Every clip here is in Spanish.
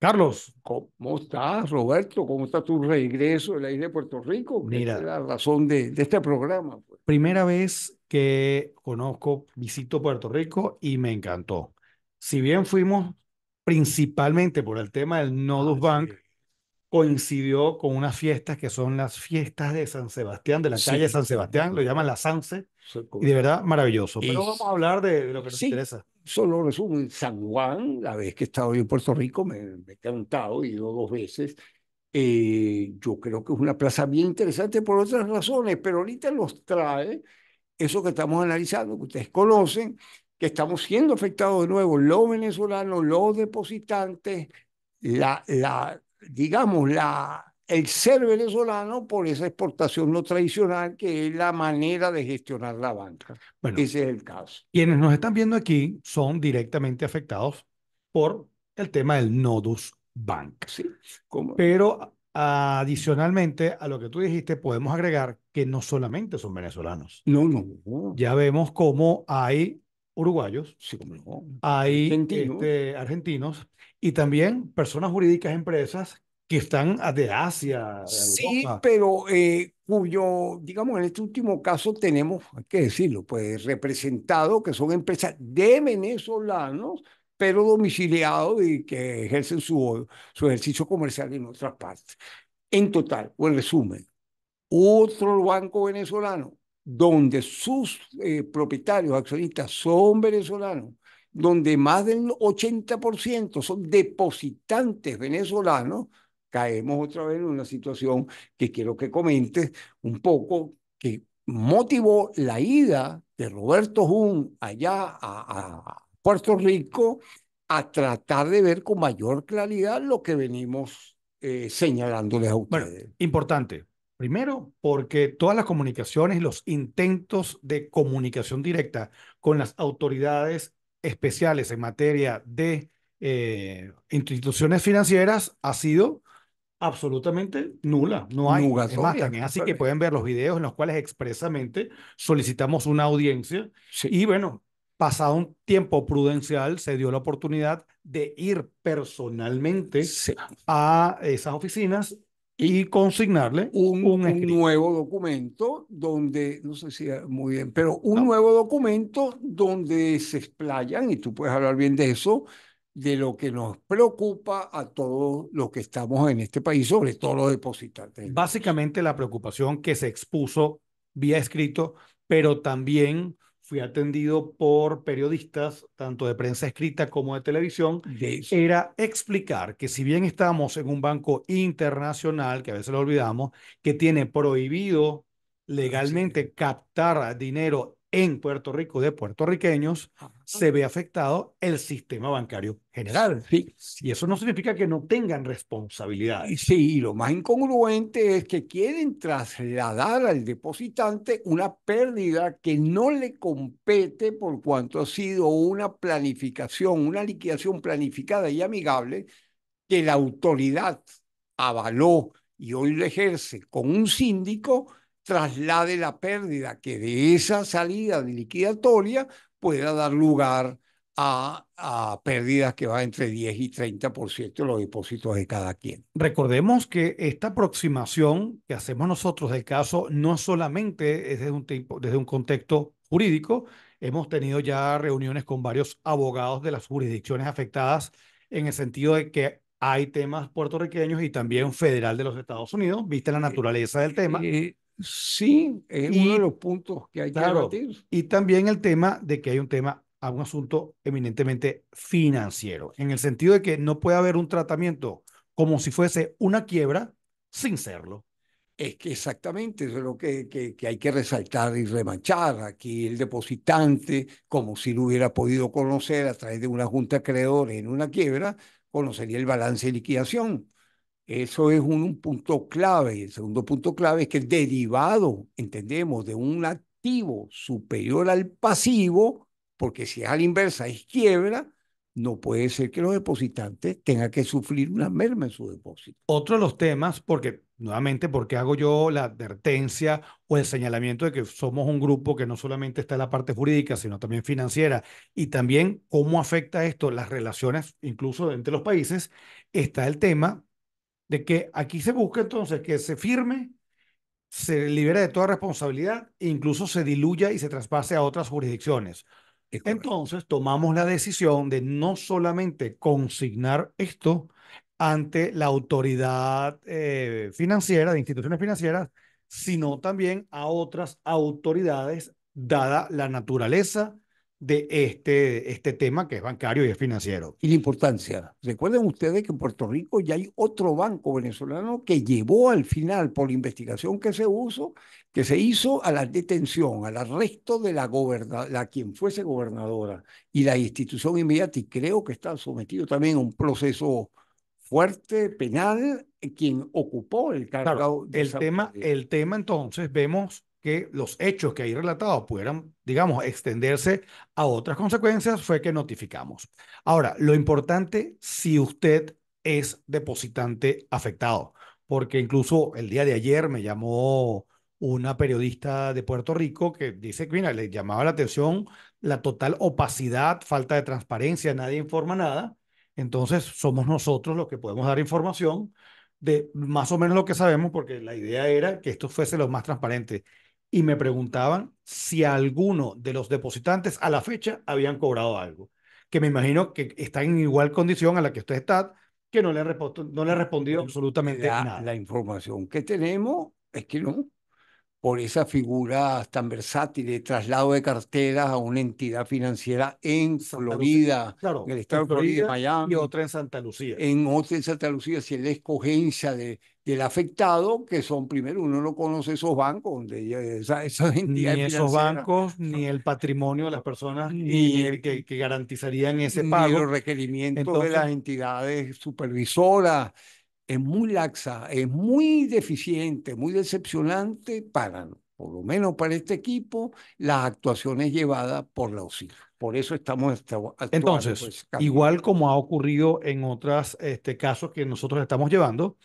Carlos, ¿Cómo estás, Roberto? ¿Cómo está tu regreso de la isla de Puerto Rico? Esta es mira, la razón de, de este programa. pues. primera vez que conozco, visito Puerto Rico y me encantó. Si bien fuimos principalmente por el tema del Nodus Ah, Bank, sí. coincidió con unas fiestas que son las fiestas de San Sebastián, de la calle Sí, San Sebastián, lo llaman la Sanse, so- y de verdad maravilloso. Pero Y vamos a hablar de, lo que nos sí, interesa. Solo resumen, San Juan, la vez que he estado yo en Puerto Rico, me, me he encantado, he ido dos veces. Eh, yo creo que es una plaza bien interesante por otras razones, pero ahorita los trae eso que estamos analizando, que ustedes conocen, que estamos siendo afectados de nuevo los venezolanos, los depositantes, la, la, digamos, la, el ser venezolano por esa exportación no tradicional que es la manera de gestionar la banca. Bueno, Ese es el caso. quienes nos están viendo aquí son directamente afectados por el tema del Nodus Bank. Sí, como, Pero adicionalmente a lo que tú dijiste, podemos agregar que no solamente son venezolanos. no, no, Ya vemos cómo hay uruguayos, sí, no, hay argentinos. este, argentinos y también personas jurídicas, empresas que están de Asia, de Sí, Europa. pero eh, cuyo, digamos, en este último caso tenemos, hay que decirlo, pues representado que son empresas de venezolanos, pero domiciliados y que ejercen su, su ejercicio comercial en otras partes. En total, o en resumen, otro banco venezolano donde sus eh, propietarios, accionistas son venezolanos, donde más del 80% son depositantes venezolanos, caemos otra vez en una situación que quiero que comentes un poco, que motivó la ida de Roberto Jun allá a, a Puerto Rico a tratar de ver con mayor claridad lo que venimos eh, señalándoles a Bueno, ustedes. importante. Primero, porque todas las comunicaciones los intentos de comunicación directa con las autoridades especiales en materia de eh, instituciones financieras ha sido absolutamente nula. No hay. Es más, también así que pueden ver los videos en los cuales expresamente solicitamos una audiencia Sí, y bueno, pasado un tiempo prudencial, se dio la oportunidad de ir personalmente sí. a esas oficinas y consignarle Un, un un escrito. nuevo documento donde, no sé si muy bien, pero un No. nuevo documento donde se explayan, y tú puedes hablar bien de eso, de lo que nos preocupa a todos los que estamos en este país, sobre todo los depositantes. Básicamente la preocupación que se expuso vía escrito, pero también fui atendido por periodistas, tanto de prensa escrita como de televisión, De, era explicar que si bien estamos en un banco internacional, que a veces lo olvidamos, que tiene prohibido legalmente captar dinero en Puerto Rico de puertorriqueños, se ve afectado el sistema bancario general. Sí, Y eso no significa que no tengan Y responsabilidades. Sí, y lo más incongruente es que quieren trasladar al depositante una pérdida que no le compete por cuanto ha sido una planificación, una liquidación planificada y amigable que la autoridad avaló y hoy lo ejerce con un síndico, traslade la pérdida que de esa salida de liquidatoria pueda dar lugar a, a pérdidas que van entre 10 y 30% de los depósitos de cada quien. Recordemos que esta aproximación que hacemos nosotros del caso no solamente es desde un, tipo, desde un contexto jurídico, hemos tenido ya reuniones con varios abogados de las jurisdicciones afectadas en el sentido de que hay temas puertorriqueños y también federal de los Estados Unidos, viste la naturaleza del tema. Eh, sí, es uno de Y los puntos que hay que claro, debatir. y también el tema de que hay un tema, a un asunto eminentemente financiero, en el sentido de que no puede haber un tratamiento como si fuese una quiebra sin serlo. Es que exactamente eso es lo que, que, que hay que resaltar y remachar. Aquí el depositante, como si lo hubiera podido conocer a través de una junta de acreedores en una quiebra, conocería el balance de liquidación. Eso es un, un punto clave. El segundo punto clave es que el derivado, entendemos, de un activo superior al pasivo, porque si es a la inversa es quiebra, no puede ser que los depositantes tengan que sufrir una merma en su depósito. Otro de los temas, porque nuevamente, porque hago yo la advertencia o el señalamiento de que somos un grupo que no solamente está en la parte jurídica, sino también financiera, y también cómo afecta esto las relaciones incluso entre los países, está el tema de que aquí se busca entonces que se firme, se libere de toda responsabilidad e incluso se diluya y se traspase a otras jurisdicciones. Entonces tomamos la decisión de no solamente consignar esto ante la autoridad eh, financiera, de instituciones financieras, sino también a otras autoridades, dada la naturaleza de este, este tema que es bancario y es financiero. Y la importancia. Recuerden ustedes que en Puerto Rico ya hay otro banco venezolano que llevó al final, por la investigación que se, usó, que se hizo, a la detención, al arresto de la, la quien fuese gobernadora y la institución inmediata, y creo que está sometido también a un proceso fuerte, penal, quien ocupó el cargo. el, tema, el tema entonces, vemos que los hechos que hay relatados pudieran, digamos, extenderse a otras consecuencias, fue que notificamos. Ahora, lo importante, si usted es depositante afectado, porque incluso el día de ayer me llamó una periodista de Puerto Rico que dice que, mira, le llamaba la atención la total opacidad, falta de transparencia, nadie informa nada. Entonces, somos nosotros los que podemos dar información de más o menos lo que sabemos, porque la idea era que esto fuese lo más transparente y me preguntaban si alguno de los depositantes a la fecha habían cobrado algo, que me imagino que está en igual condición a la que usted está, que no le, no le ha respondido absolutamente nada. La información que tenemos es que no, por esa figura tan versátil de traslado de carteras a una entidad financiera en Florida, claro, en el estado de Florida, Miami. Y otra en Santa Lucía. En otra en Santa Lucía, si es la escogencia de, del afectado, que son primero, uno no conoce esos bancos, donde esa, ni esos bancos, ni el patrimonio de las personas ni el, que, que, garantizarían ese pago. Ni los requerimientos de las entidades supervisoras es muy laxa, es muy deficiente, muy decepcionante para, por lo menos para este equipo, las actuaciones llevadas por la OSIR. Por eso estamos actuando. Entonces, pues, igual como ha ocurrido en otros este, casos que nosotros estamos llevando,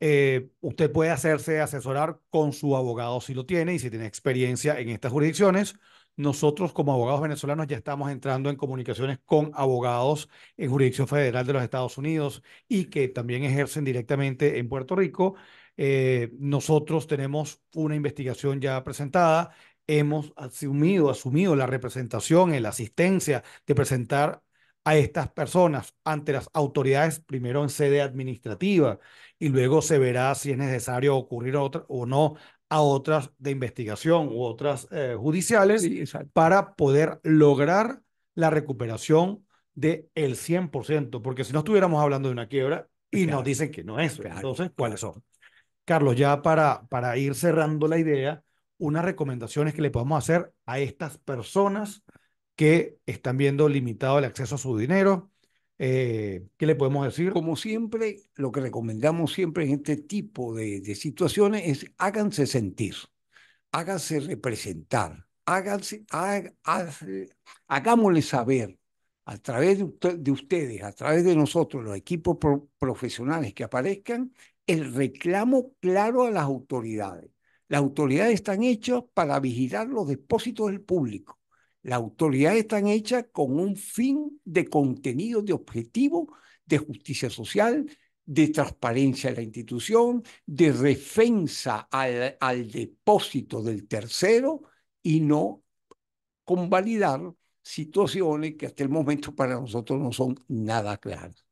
eh, usted puede hacerse asesorar con su abogado si lo tiene y si tiene experiencia en estas jurisdicciones nosotros como abogados venezolanos ya estamos entrando en comunicaciones con abogados en jurisdicción federal de los Estados Unidos y que también ejercen directamente en Puerto Rico. Eh, nosotros tenemos una investigación ya presentada, hemos asumido, asumido la representación, la asistencia de presentar a estas personas ante las autoridades, primero en sede administrativa y luego se verá si es necesario ocurrir otra, o no a otras de investigación u otras eh, judiciales para poder lograr la recuperación del el 100%, porque si no estuviéramos hablando de una quiebra y nos dicen que no es, entonces, ¿cuáles son? Carlos, ya para, para ir cerrando la idea, unas recomendaciones que le podemos hacer a estas personas que están viendo limitado el acceso a su dinero, eh, ¿Qué le podemos decir? Como siempre, lo que recomendamos siempre en este tipo de, situaciones es háganse sentir, háganse representar, háganse, hagámosle saber a través de, ustedes, a través de nosotros, los equipos profesionales que aparezcan, el reclamo claro a las autoridades. Las autoridades están hechas para vigilar los depósitos del público la autoridad están hechas con un fin de contenido, de objetivo, de justicia social, de transparencia de la institución, de defensa al, al depósito del tercero y no convalidar situaciones que hasta el momento para nosotros no son nada claras.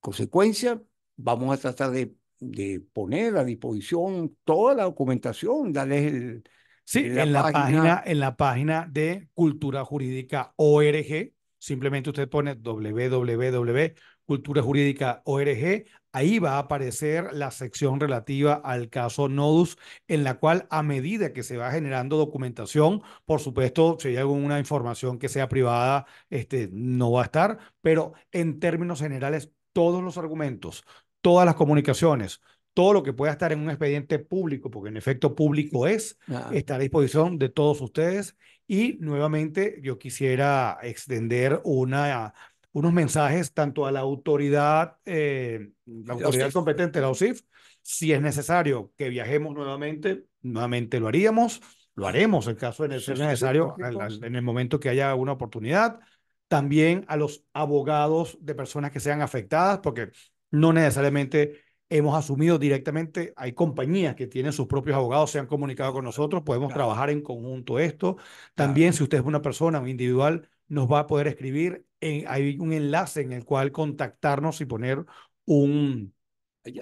Consecuencia, vamos a tratar de, de poner a disposición toda la documentación, darles el, Sí, en la, página, en la página de Cultura Jurídica ORG. Simplemente usted pone www.culturajurídica.org. Ahí va a aparecer la sección relativa al caso Nodus, en la cual a medida que se va generando documentación, por supuesto, si hay alguna información que sea privada, este, no va a estar, pero en términos generales, todos los argumentos, todas las comunicaciones, todo lo que pueda estar en un expediente público, porque en efecto público es, está a disposición de todos ustedes. Y nuevamente yo quisiera extender una, unos mensajes tanto a la autoridad, eh, la autoridad competente, la OSIF, si es necesario que viajemos nuevamente, nuevamente lo haríamos, lo haremos en caso de ser necesario, en el momento que haya una oportunidad. También a los abogados de personas que sean afectadas, porque no necesariamente hemos asumido directamente, hay compañías que tienen sus propios abogados, se han comunicado con nosotros, podemos trabajar en conjunto esto. También si usted es una persona individual, nos va a poder escribir, en, hay un enlace en el cual contactarnos y poner un,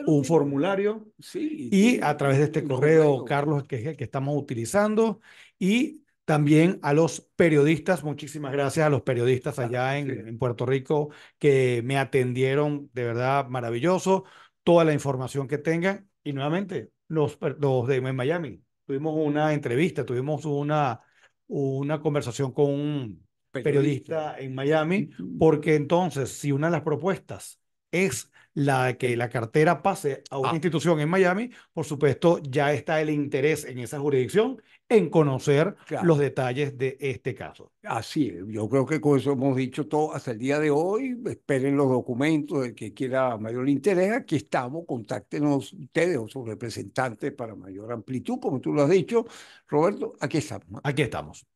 un formulario sí, y a través de este correo, Carlos, que es el que estamos utilizando, y también a los periodistas, muchísimas gracias a los periodistas allá en, en Puerto Rico que me atendieron, de verdad maravilloso toda la información que tengan. Y nuevamente, los, los de Miami, tuvimos una entrevista, tuvimos una, una conversación con un periodista, en Miami, porque entonces, si una de las propuestas es la que la cartera pase a una ah. institución en Miami, por supuesto, ya está el interés en esa jurisdicción en conocer los detalles de este caso. Así es, yo creo que con eso hemos dicho todo hasta el día de hoy. Esperen los documentos del que quiera mayor interés. Aquí estamos, contáctenos ustedes o sus representantes para mayor amplitud, como tú lo has dicho. Roberto, aquí estamos. Aquí estamos.